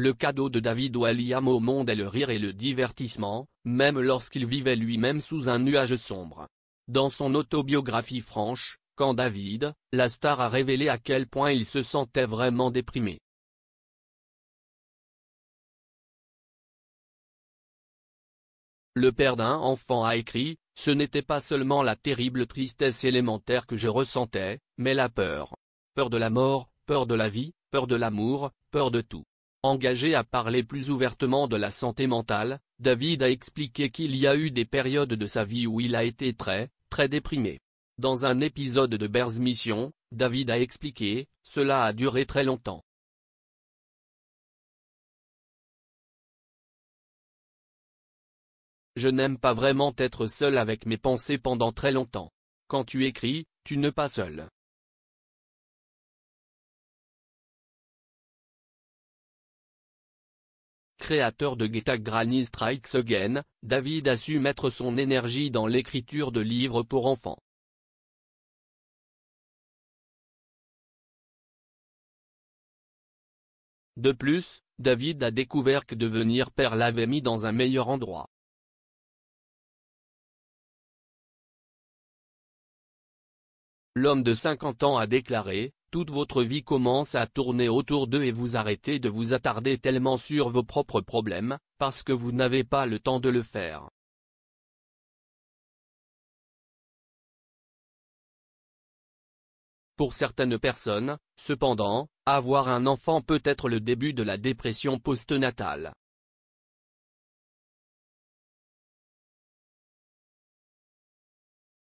le cadeau de David Walliam au monde est le rire et le divertissement, même lorsqu'il vivait lui-même sous un nuage sombre. Dans son autobiographie franche, Quand David, la star a révélé à quel point il se sentait vraiment déprimé. Le père d'un enfant a écrit, ce n'était pas seulement la terrible tristesse élémentaire que je ressentais, mais la peur. Peur de la mort, peur de la vie, peur de l'amour, peur de tout. Engagé à parler plus ouvertement de la santé mentale, David a expliqué qu'il y a eu des périodes de sa vie où il a été très, très déprimé. Dans un épisode de Bears Mission, David a expliqué, cela a duré très longtemps. Je n'aime pas vraiment être seul avec mes pensées pendant très longtemps. Quand tu écris, tu n'es pas seul. Créateur de Get Granny Strikes Again, David a su mettre son énergie dans l'écriture de livres pour enfants. De plus, David a découvert que devenir père l'avait mis dans un meilleur endroit. L'homme de 50 ans a déclaré, toute votre vie commence à tourner autour d'eux et vous arrêtez de vous attarder tellement sur vos propres problèmes, parce que vous n'avez pas le temps de le faire. Pour certaines personnes, cependant, avoir un enfant peut être le début de la dépression postnatale.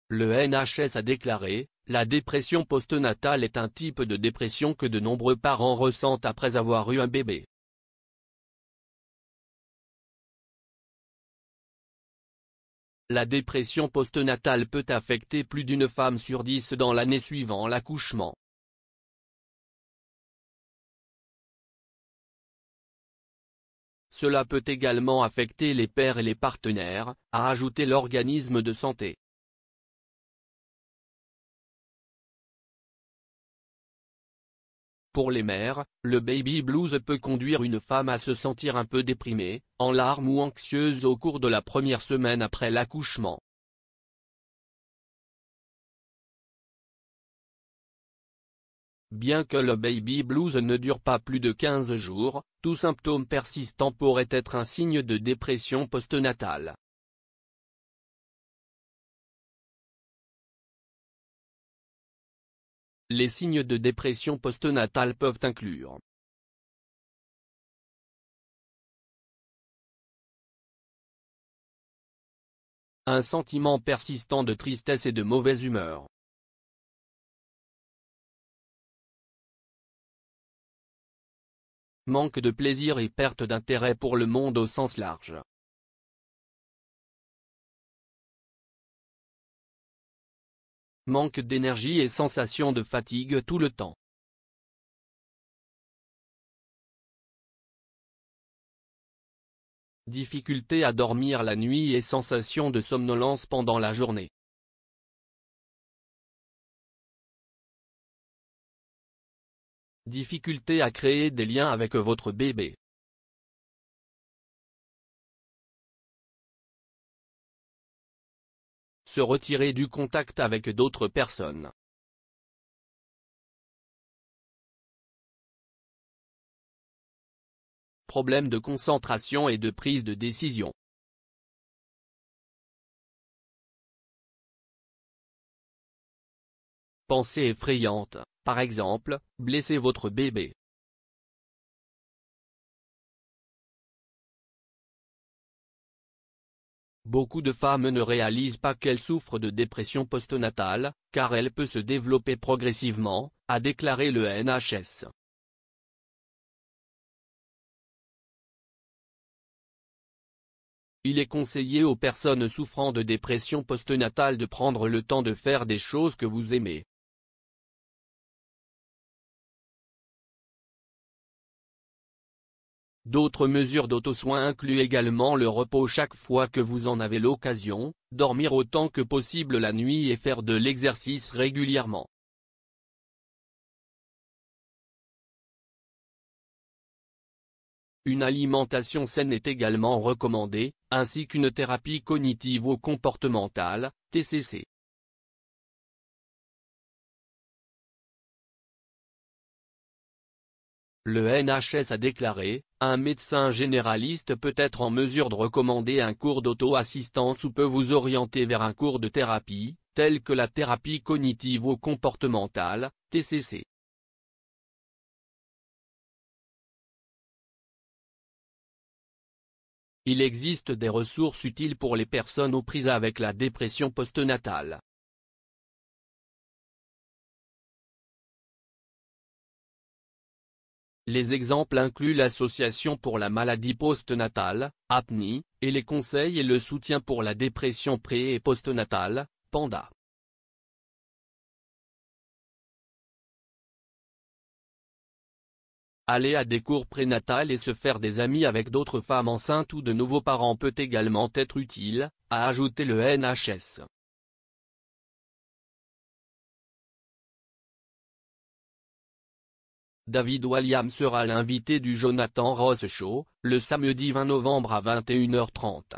Le NHS a déclaré, la dépression postnatale est un type de dépression que de nombreux parents ressentent après avoir eu un bébé. La dépression postnatale peut affecter plus d'une femme sur dix dans l'année suivant l'accouchement. Cela peut également affecter les pères et les partenaires, a ajouté l'organisme de santé. Pour les mères, le baby blues peut conduire une femme à se sentir un peu déprimée, en larmes ou anxieuse au cours de la première semaine après l'accouchement. Bien que le baby blues ne dure pas plus de 15 jours, tout symptôme persistant pourrait être un signe de dépression postnatale. Les signes de dépression postnatale peuvent inclure un sentiment persistant de tristesse et de mauvaise humeur. Manque de plaisir et perte d'intérêt pour le monde au sens large. Manque d'énergie et sensation de fatigue tout le temps. Difficulté à dormir la nuit et sensation de somnolence pendant la journée. Difficulté à créer des liens avec votre bébé. Se retirer du contact avec d'autres personnes. Problème de concentration et de prise de décision. Pensée effrayante, par exemple, blesser votre bébé. Beaucoup de femmes ne réalisent pas qu'elles souffrent de dépression postnatale, car elle peut se développer progressivement, a déclaré le NHS. Il est conseillé aux personnes souffrant de dépression postnatale de prendre le temps de faire des choses que vous aimez. D'autres mesures d'auto-soin incluent également le repos chaque fois que vous en avez l'occasion, dormir autant que possible la nuit et faire de l'exercice régulièrement. Une alimentation saine est également recommandée, ainsi qu'une thérapie cognitivo-comportementale, TCC. Le NHS a déclaré, un médecin généraliste peut être en mesure de recommander un cours d'auto-assistance ou peut vous orienter vers un cours de thérapie, tel que la thérapie cognitivo-comportementale, TCC. Il existe des ressources utiles pour les personnes aux prises avec la dépression postnatale. Les exemples incluent l'Association pour la maladie postnatale, APNI, et les conseils et le soutien pour la dépression pré- et postnatale, PANDA. Aller à des cours prénatales et se faire des amis avec d'autres femmes enceintes ou de nouveaux parents peut également être utile, a ajouté le NHS. David Walliam sera l'invité du Jonathan Ross Show, le samedi 20 novembre à 21h30.